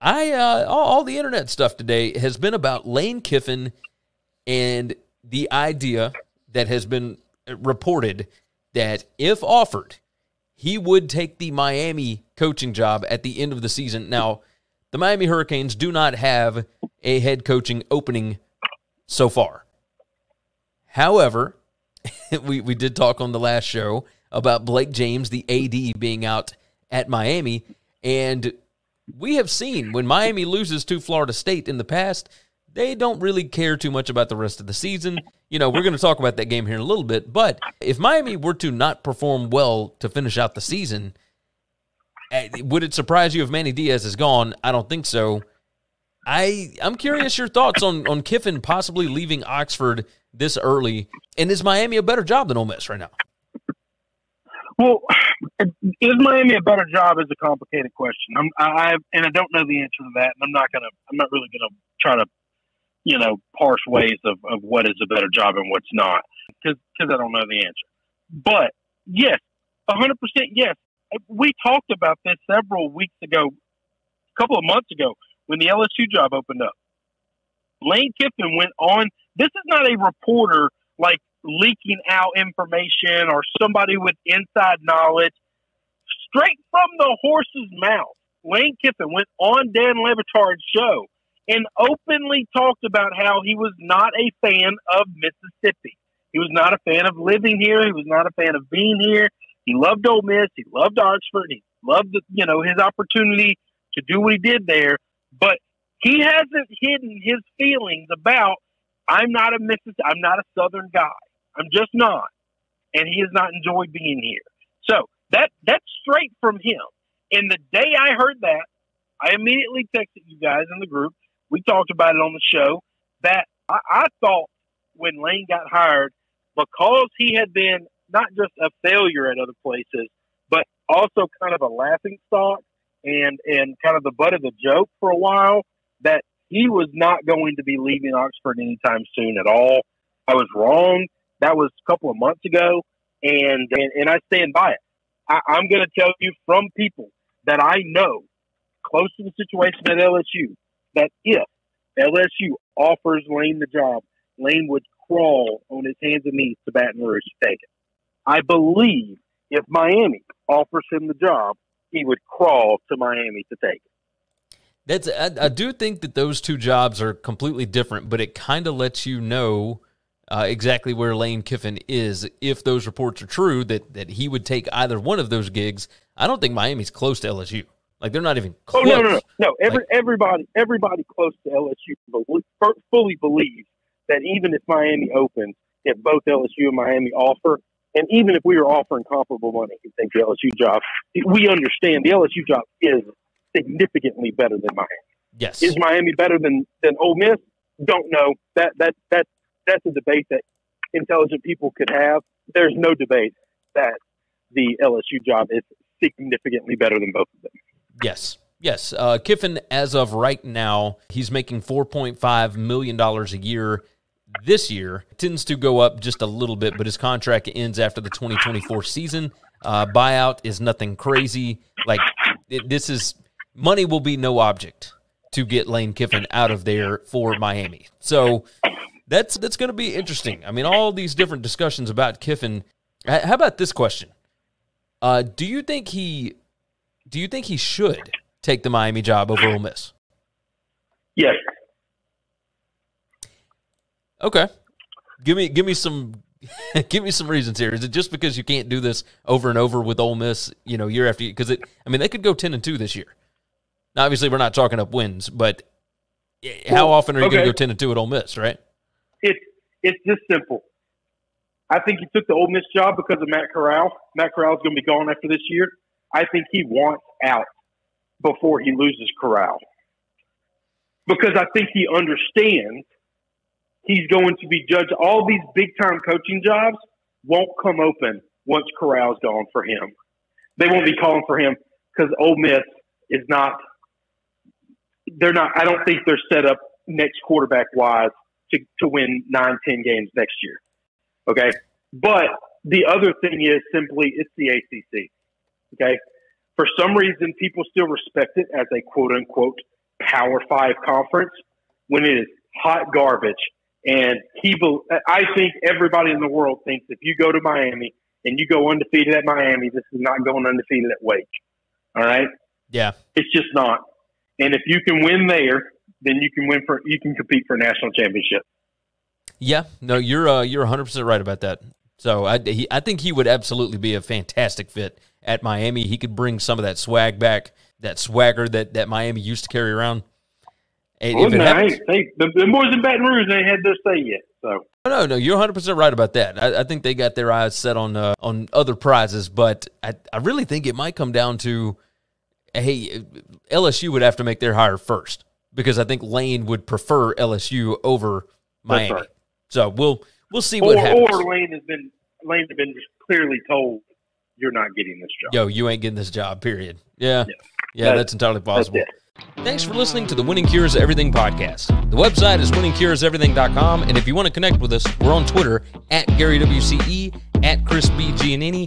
I uh, all, all the internet stuff today has been about Lane Kiffin and the idea that has been reported that if offered, he would take the Miami coaching job at the end of the season. Now, the Miami Hurricanes do not have a head coaching opening so far. However, we, we did talk on the last show about Blake James, the AD, being out at Miami. And we have seen when Miami loses to Florida State in the past, they don't really care too much about the rest of the season. You know, we're going to talk about that game here in a little bit. But if Miami were to not perform well to finish out the season, eh, would it surprise you if Manny Diaz is gone? I don't think so. I I'm curious your thoughts on on Kiffin possibly leaving Oxford this early, and is Miami a better job than Ole Miss right now? Well, is Miami a better job? Is a complicated question. I'm, I and I don't know the answer to that, and I'm not gonna. I'm not really gonna try to, you know, parse ways of, of what is a better job and what's not, because I don't know the answer. But yes, 100 percent yes. We talked about this several weeks ago, a couple of months ago, when the LSU job opened up. Lane Kiffin went on. This is not a reporter like leaking out information or somebody with inside knowledge. Straight from the horse's mouth, Lane Kiffin went on Dan Le Batard's show and openly talked about how he was not a fan of Mississippi. He was not a fan of living here. He was not a fan of being here. He loved Ole Miss. He loved Oxford. He loved, you know, his opportunity to do what he did there. But he hasn't hidden his feelings about I'm not a Mississippi. I'm not a Southern guy. I'm just not, and he has not enjoyed being here. So that that's straight from him. And the day I heard that, I immediately texted you guys in the group. We talked about it on the show. That I, I thought when Lane got hired, because he had been not just a failure at other places, but also kind of a laughing stock and and kind of the butt of the joke for a while. That he was not going to be leaving Oxford anytime soon at all. I was wrong. That was a couple of months ago, and and, and I stand by it. I, I'm going to tell you from people that I know close to the situation at LSU that if LSU offers Lane the job, Lane would crawl on his hands and knees to Baton Rouge to take it. I believe if Miami offers him the job, he would crawl to Miami to take it. That's I, I do think that those two jobs are completely different, but it kind of lets you know uh, exactly where Lane Kiffin is. If those reports are true that that he would take either one of those gigs, I don't think Miami's close to LSU. Like they're not even close. Oh no, no, no, no. Every, like, everybody, everybody close to LSU fully believes that even if Miami opens, if both LSU and Miami offer, and even if we were offering comparable money, you think the LSU job, we understand the LSU job is significantly better than Miami. Yes. Is Miami better than than Ole Miss? Don't know. That that that that's a debate that intelligent people could have. There's no debate that the LSU job is significantly better than both of them. Yes. Yes. Uh, Kiffin, as of right now, he's making $4.5 million a year this year. Tends to go up just a little bit, but his contract ends after the 2024 season. Uh, buyout is nothing crazy. Like, it, this is money will be no object to get Lane Kiffin out of there for Miami. So that's that's going to be interesting. I mean, all these different discussions about Kiffin. How about this question? Uh, do you think he do you think he should take the Miami job over Ole Miss? Yes. Okay. Give me give me some give me some reasons here. Is it just because you can't do this over and over with Ole Miss, you know, year after year? Because it, I mean, they could go ten and two this year. Now, obviously, we're not talking up wins, but how often are you okay. going to go ten and two at Ole Miss, right? It's it's just simple. I think he took the Ole Miss job because of Matt Corral. Matt Corral is going to be gone after this year. I think he wants out before he loses Corral because I think he understands he's going to be judged. All these big time coaching jobs won't come open once Corral's gone for him. They won't be calling for him because Ole Miss is not. They're not. I don't think they're set up next quarterback wise to, to win nine, ten games next year. Okay. But the other thing is simply it's the ACC. Okay. For some reason, people still respect it as a quote unquote Power Five conference when it is hot garbage. And he, I think everybody in the world thinks if you go to Miami and you go undefeated at Miami, this is not going undefeated at Wake. All right. Yeah. It's just not. And if you can win there, then you can win for you can compete for a national championship. Yeah, no, you're uh, you're 100 percent right about that. So I he, I think he would absolutely be a fantastic fit at Miami. He could bring some of that swag back, that swagger that that Miami used to carry around. And well, no, happens, they, the, the boys in Baton Rouge they had their say yet. So no, no, you're 100 percent right about that. I, I, think they got their eyes set on uh, on other prizes, but I I really think it might come down to hey LSU would have to make their hire first because I think Lane would prefer LSU over Miami. Right. So we'll we'll see what or, happens. Or Lane has been Lane has been clearly told you're not getting this job. Yo, you ain't getting this job. Period. Yeah, yeah, yeah that's, that's, entirely possible. That's Thanks for listening to the Winning Cures Everything podcast. The website is winningcureseverything.com, and if you want to connect with us, we're on Twitter at GaryWCE, at Chris B. Giannini,